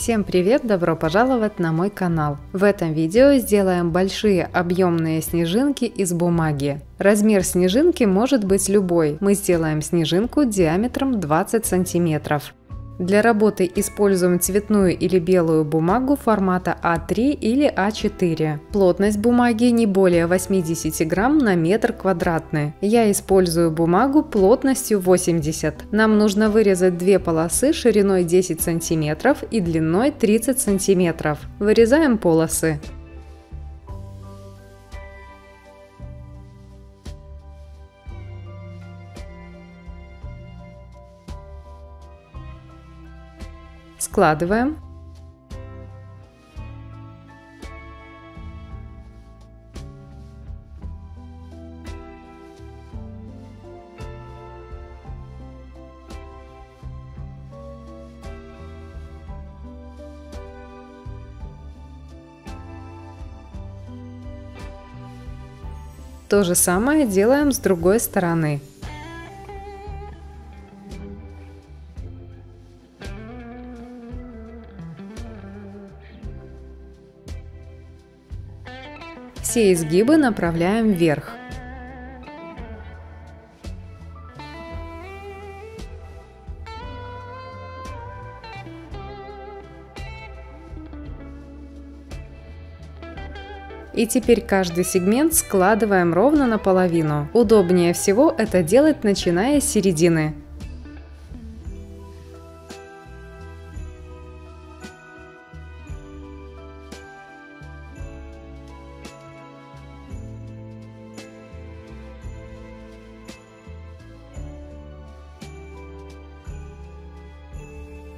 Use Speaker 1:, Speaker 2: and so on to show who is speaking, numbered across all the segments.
Speaker 1: Всем привет, добро пожаловать на мой канал. В этом видео сделаем большие объемные снежинки из бумаги. Размер снежинки может быть любой. Мы сделаем снежинку диаметром 20 сантиметров. Для работы используем цветную или белую бумагу формата А3 или А4. Плотность бумаги не более 80 грамм на метр квадратный. Я использую бумагу плотностью 80. Нам нужно вырезать две полосы шириной 10 сантиметров и длиной 30 сантиметров. Вырезаем полосы. Складываем. То же самое делаем с другой стороны. Все изгибы направляем вверх. И теперь каждый сегмент складываем ровно наполовину. Удобнее всего это делать начиная с середины.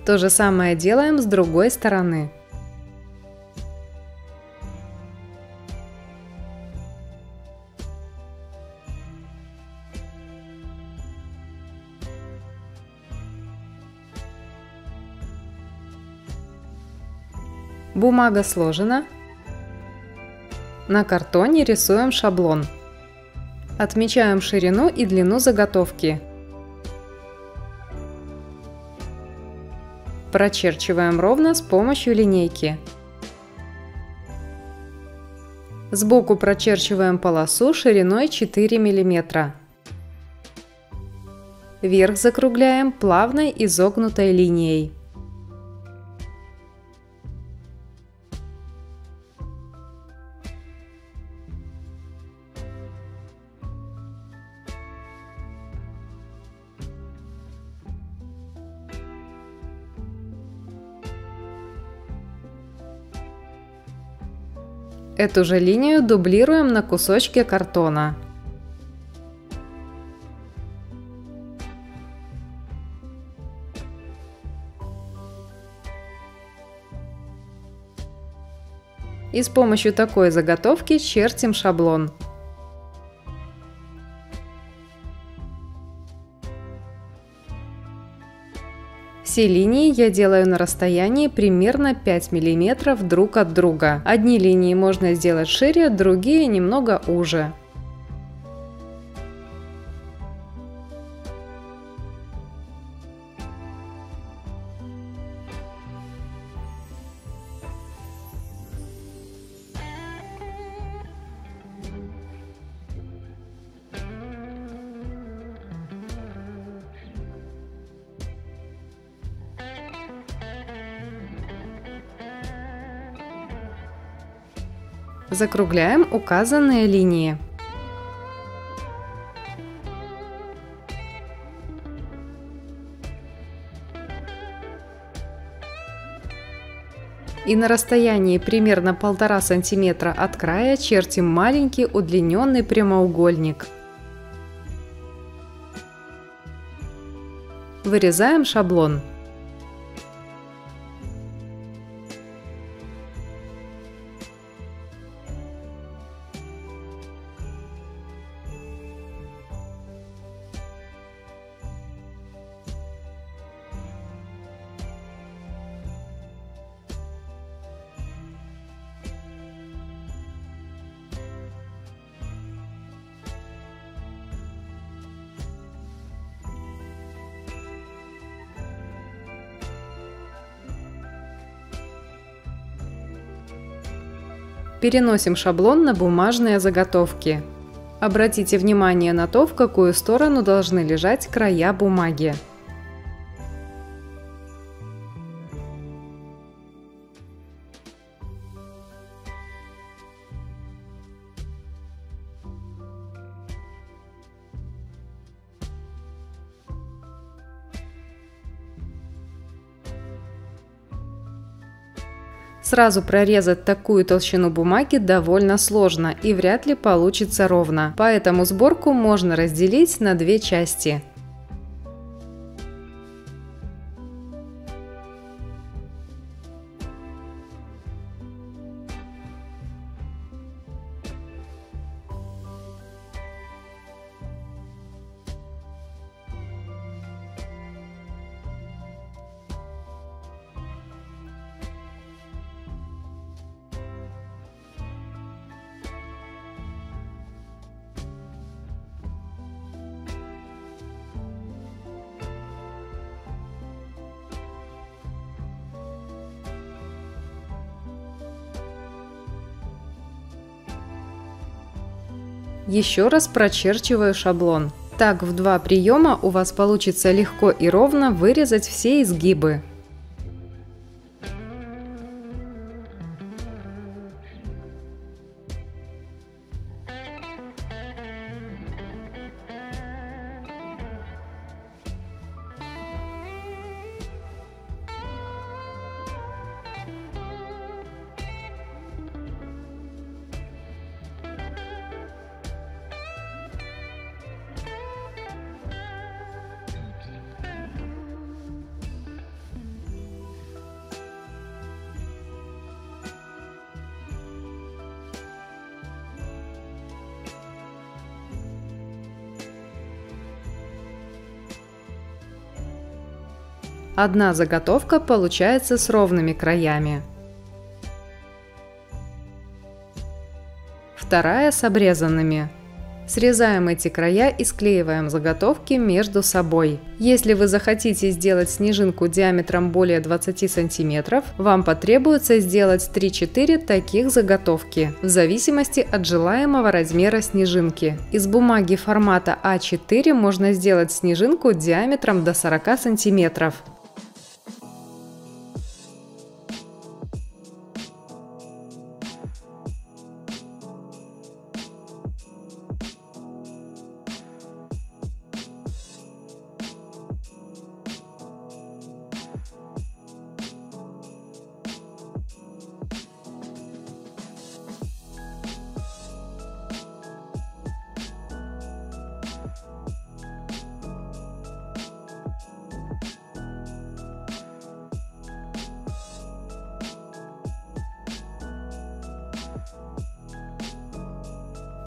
Speaker 1: То же самое делаем с другой стороны. Бумага сложена. На картоне рисуем шаблон. Отмечаем ширину и длину заготовки. Прочерчиваем ровно с помощью линейки. Сбоку прочерчиваем полосу шириной 4 мм. Вверх закругляем плавной изогнутой линией. Эту же линию дублируем на кусочке картона. И с помощью такой заготовки чертим шаблон. Все линии я делаю на расстоянии примерно 5 мм друг от друга. Одни линии можно сделать шире, другие немного уже. Закругляем указанные линии. И на расстоянии примерно полтора сантиметра от края чертим маленький удлиненный прямоугольник. Вырезаем шаблон. Переносим шаблон на бумажные заготовки. Обратите внимание на то, в какую сторону должны лежать края бумаги. Сразу прорезать такую толщину бумаги довольно сложно и вряд ли получится ровно, поэтому сборку можно разделить на две части. Еще раз прочерчиваю шаблон. Так в два приема у вас получится легко и ровно вырезать все изгибы. Одна заготовка получается с ровными краями. Вторая с обрезанными. Срезаем эти края и склеиваем заготовки между собой. Если вы захотите сделать снежинку диаметром более 20 сантиметров, вам потребуется сделать 3-4 таких заготовки, в зависимости от желаемого размера снежинки. Из бумаги формата А4 можно сделать снежинку диаметром до 40 сантиметров.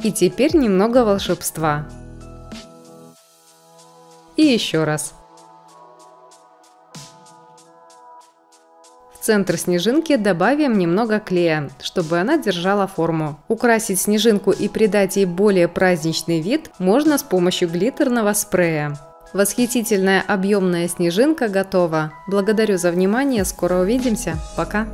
Speaker 1: И теперь немного волшебства. И еще раз. В центр снежинки добавим немного клея, чтобы она держала форму. Украсить снежинку и придать ей более праздничный вид можно с помощью глиттерного спрея. Восхитительная объемная снежинка готова. Благодарю за внимание, скоро увидимся. Пока!